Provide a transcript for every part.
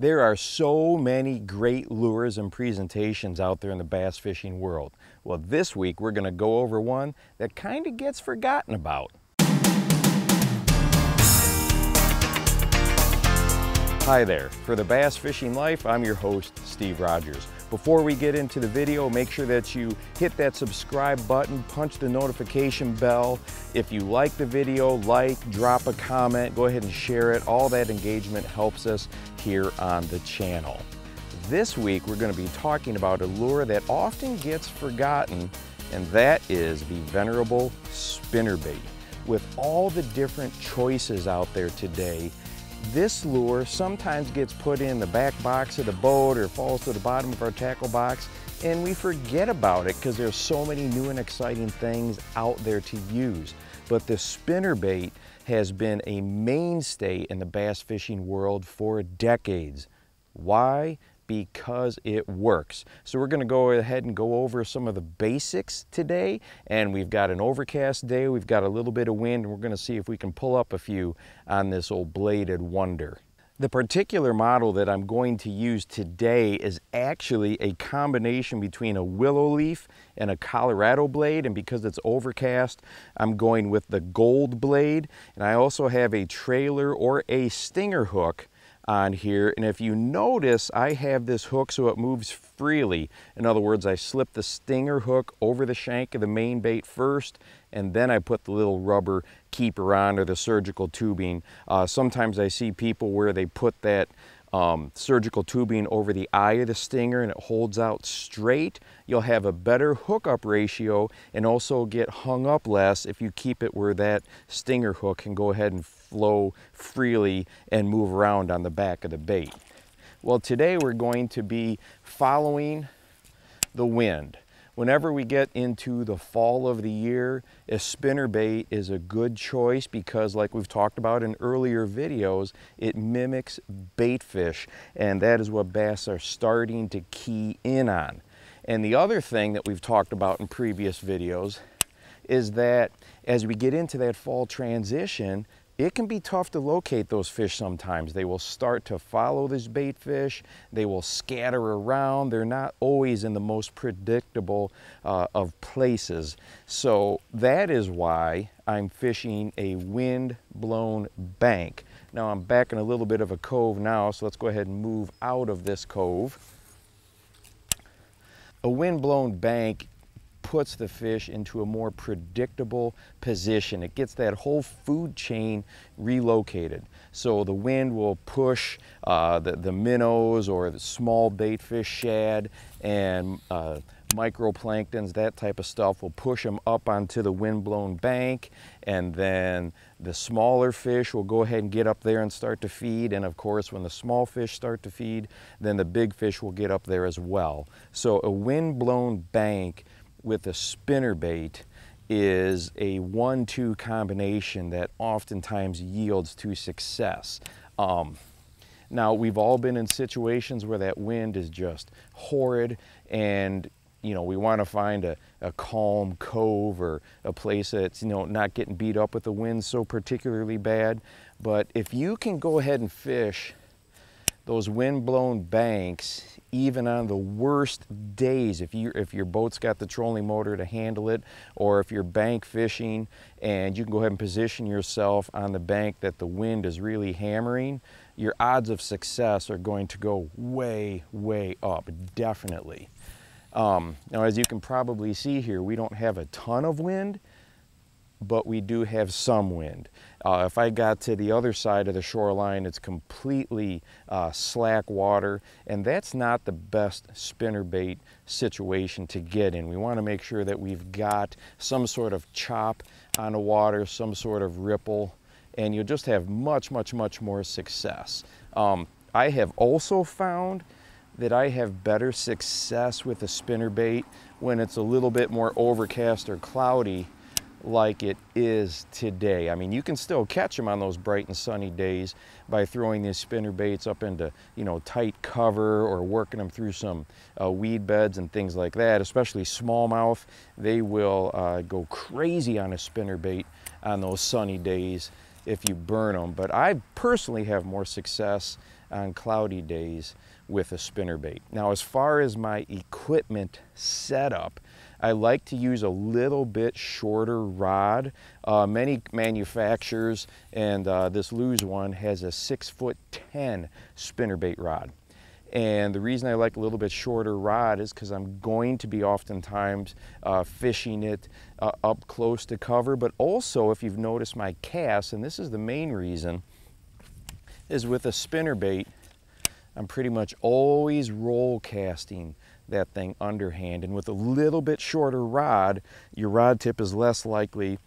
There are so many great lures and presentations out there in the bass fishing world. Well, this week we're going to go over one that kind of gets forgotten about. Hi there. For the Bass Fishing Life, I'm your host, Steve Rogers. Before we get into the video, make sure that you hit that subscribe button, punch the notification bell. If you like the video, like, drop a comment, go ahead and share it. All that engagement helps us here on the channel. This week, we're gonna be talking about a lure that often gets forgotten, and that is the venerable spinnerbait. With all the different choices out there today, this lure sometimes gets put in the back box of the boat or falls to the bottom of our tackle box and we forget about it because there's so many new and exciting things out there to use. But the spinnerbait has been a mainstay in the bass fishing world for decades. Why? Because it works. So we're gonna go ahead and go over some of the basics today and we've got an overcast day, we've got a little bit of wind and we're gonna see if we can pull up a few on this old bladed wonder. The particular model that I'm going to use today is actually a combination between a willow leaf and a Colorado blade and because it's overcast I'm going with the gold blade and I also have a trailer or a stinger hook on here. And if you notice, I have this hook so it moves freely. In other words, I slip the stinger hook over the shank of the main bait first, and then I put the little rubber keeper on or the surgical tubing. Uh, sometimes I see people where they put that um, surgical tubing over the eye of the stinger and it holds out straight, you'll have a better hookup ratio and also get hung up less if you keep it where that stinger hook can go ahead and flow freely and move around on the back of the bait. Well, today we're going to be following the wind. Whenever we get into the fall of the year, a spinner bait is a good choice because like we've talked about in earlier videos, it mimics bait fish and that is what bass are starting to key in on. And the other thing that we've talked about in previous videos is that as we get into that fall transition, it can be tough to locate those fish sometimes. They will start to follow this bait fish. They will scatter around. They're not always in the most predictable uh, of places. So that is why I'm fishing a wind-blown bank. Now I'm back in a little bit of a cove now, so let's go ahead and move out of this cove. A wind-blown bank puts the fish into a more predictable position. It gets that whole food chain relocated. So the wind will push uh, the, the minnows or the small bait fish, shad, and uh, microplanktons, that type of stuff, will push them up onto the wind-blown bank, and then the smaller fish will go ahead and get up there and start to feed, and of course, when the small fish start to feed, then the big fish will get up there as well. So a wind-blown bank with a spinner bait is a one-two combination that oftentimes yields to success. Um, now, we've all been in situations where that wind is just horrid and you know, we want to find a, a calm cove or a place that's, you know, not getting beat up with the wind so particularly bad. But if you can go ahead and fish those wind-blown banks even on the worst days, if, you, if your boat's got the trolling motor to handle it, or if you're bank fishing and you can go ahead and position yourself on the bank that the wind is really hammering, your odds of success are going to go way, way up, definitely. Um, now, as you can probably see here, we don't have a ton of wind, but we do have some wind. Uh, if I got to the other side of the shoreline, it's completely uh, slack water, and that's not the best spinnerbait situation to get in. We want to make sure that we've got some sort of chop on the water, some sort of ripple, and you'll just have much, much, much more success. Um, I have also found that I have better success with a spinnerbait when it's a little bit more overcast or cloudy like it is today. I mean, you can still catch them on those bright and sunny days by throwing these spinner baits up into, you know, tight cover or working them through some uh, weed beds and things like that, especially smallmouth. They will uh, go crazy on a spinner bait on those sunny days if you burn them. But I personally have more success on cloudy days with a spinner bait. Now as far as my equipment setup, I like to use a little bit shorter rod. Uh, many manufacturers, and uh, this Lew's one has a six foot 10 spinnerbait rod. And the reason I like a little bit shorter rod is because I'm going to be oftentimes uh, fishing it uh, up close to cover, but also if you've noticed my cast, and this is the main reason, is with a spinnerbait, I'm pretty much always roll casting that thing underhand. And with a little bit shorter rod, your rod tip is less likely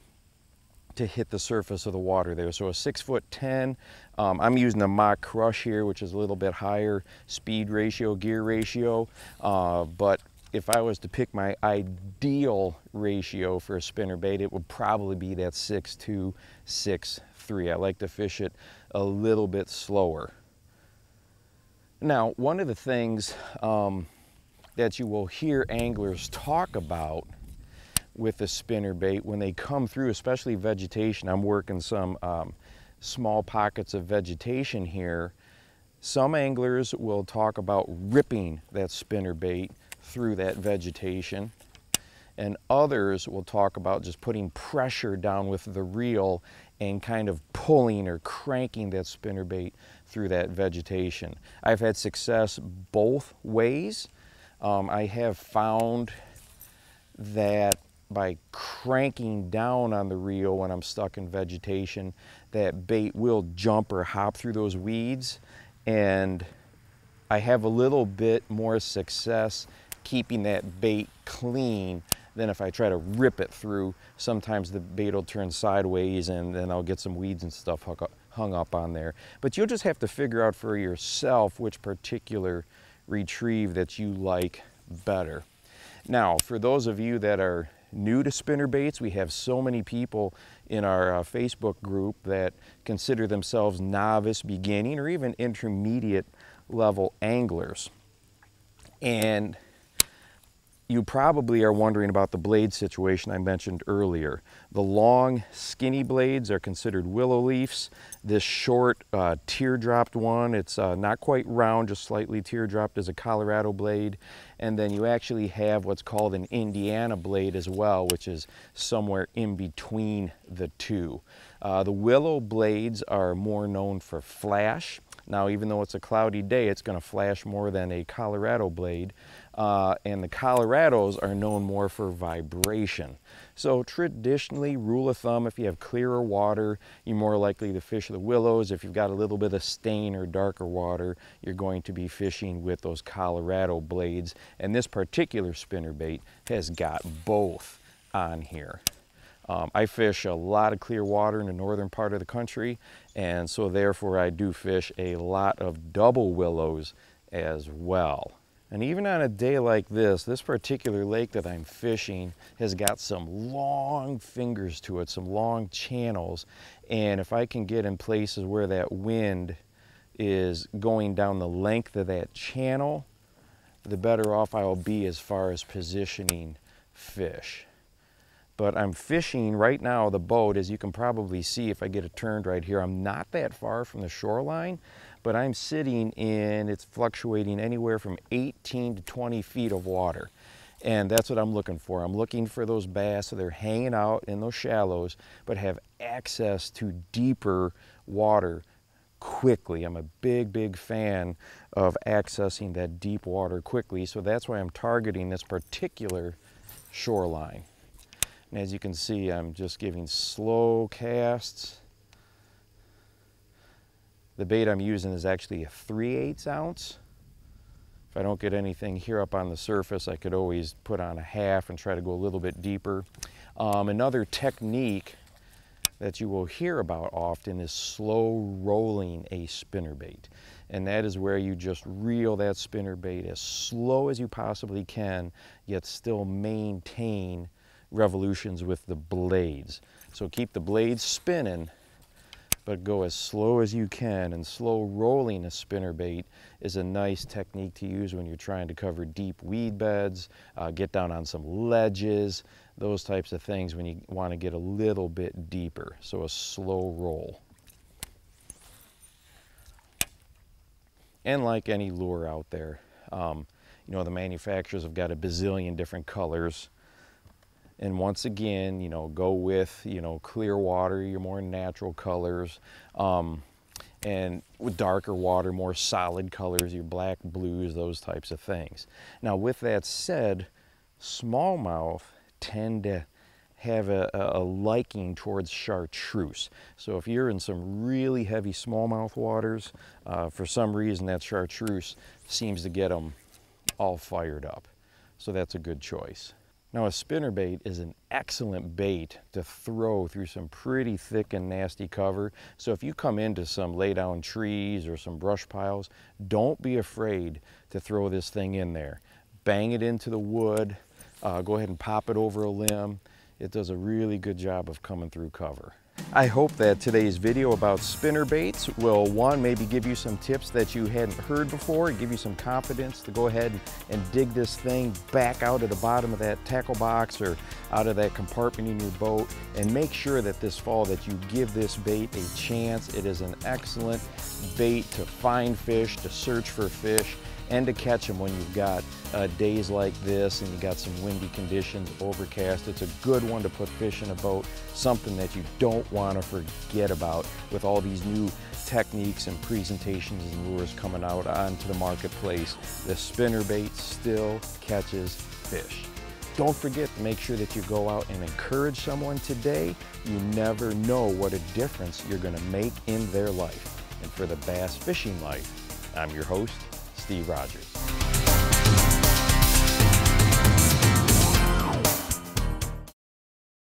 to hit the surface of the water there. So a six foot 10, um, I'm using a Mach Crush here, which is a little bit higher speed ratio, gear ratio. Uh, but if I was to pick my ideal ratio for a spinner bait, it would probably be that 6'2", 6'3". I like to fish it a little bit slower. Now, one of the things um, that you will hear anglers talk about with the spinner bait when they come through, especially vegetation. I'm working some um, small pockets of vegetation here. Some anglers will talk about ripping that spinner bait through that vegetation and others will talk about just putting pressure down with the reel and kind of pulling or cranking that spinner bait through that vegetation. I've had success both ways. Um, I have found that by cranking down on the reel when I'm stuck in vegetation, that bait will jump or hop through those weeds. And I have a little bit more success keeping that bait clean than if I try to rip it through. Sometimes the bait will turn sideways and then I'll get some weeds and stuff hung up on there. But you'll just have to figure out for yourself which particular retrieve that you like better. Now, for those of you that are new to spinner baits, we have so many people in our uh, Facebook group that consider themselves novice, beginning, or even intermediate level anglers. And you probably are wondering about the blade situation I mentioned earlier. The long, skinny blades are considered willow leaves. This short, uh, teardropped one, it's uh, not quite round, just slightly teardropped, is a Colorado blade. And then you actually have what's called an Indiana blade as well, which is somewhere in between the two. Uh, the willow blades are more known for flash. Now, even though it's a cloudy day, it's going to flash more than a Colorado blade. Uh, and the Colorados are known more for vibration. So traditionally, rule of thumb, if you have clearer water, you're more likely to fish the willows. If you've got a little bit of stain or darker water, you're going to be fishing with those Colorado blades. And this particular spinnerbait has got both on here. Um, I fish a lot of clear water in the northern part of the country, and so therefore I do fish a lot of double willows as well. And even on a day like this, this particular lake that I'm fishing has got some long fingers to it, some long channels. And if I can get in places where that wind is going down the length of that channel, the better off I'll be as far as positioning fish. But I'm fishing right now the boat, as you can probably see if I get it turned right here. I'm not that far from the shoreline, but I'm sitting in, it's fluctuating anywhere from 18 to 20 feet of water. And that's what I'm looking for. I'm looking for those bass so they're hanging out in those shallows, but have access to deeper water quickly. I'm a big, big fan of accessing that deep water quickly. So that's why I'm targeting this particular shoreline. And as you can see, I'm just giving slow casts the bait I'm using is actually a 3 8 ounce. If I don't get anything here up on the surface, I could always put on a half and try to go a little bit deeper. Um, another technique that you will hear about often is slow rolling a spinner bait. And that is where you just reel that spinner bait as slow as you possibly can, yet still maintain revolutions with the blades. So keep the blades spinning but go as slow as you can. And slow rolling a spinnerbait is a nice technique to use when you're trying to cover deep weed beds, uh, get down on some ledges, those types of things when you want to get a little bit deeper. So a slow roll. And like any lure out there, um, you know, the manufacturers have got a bazillion different colors. And once again, you know, go with, you know, clear water, your more natural colors. Um, and with darker water, more solid colors, your black, blues, those types of things. Now, with that said, smallmouth tend to have a, a, liking towards chartreuse. So if you're in some really heavy smallmouth waters, uh, for some reason that chartreuse seems to get them all fired up. So that's a good choice. Now a spinnerbait is an excellent bait to throw through some pretty thick and nasty cover. So if you come into some lay down trees or some brush piles, don't be afraid to throw this thing in there. Bang it into the wood, uh, go ahead and pop it over a limb, it does a really good job of coming through cover. I hope that today's video about spinner baits will, one, maybe give you some tips that you hadn't heard before, give you some confidence to go ahead and, dig this thing back out of the bottom of that tackle box or out of that compartment in your boat and make sure that this fall that you give this bait a chance. It is an excellent bait to find fish, to search for fish, and to catch them when you've got uh, days like this and you got some windy conditions, overcast. It's a good one to put fish in a boat, something that you don't want to forget about with all these new techniques and presentations and lures coming out onto the marketplace. The spinner bait still catches fish. Don't forget to make sure that you go out and encourage someone today. You never know what a difference you're going to make in their life. And for the bass fishing life, I'm your host, Steve Rogers.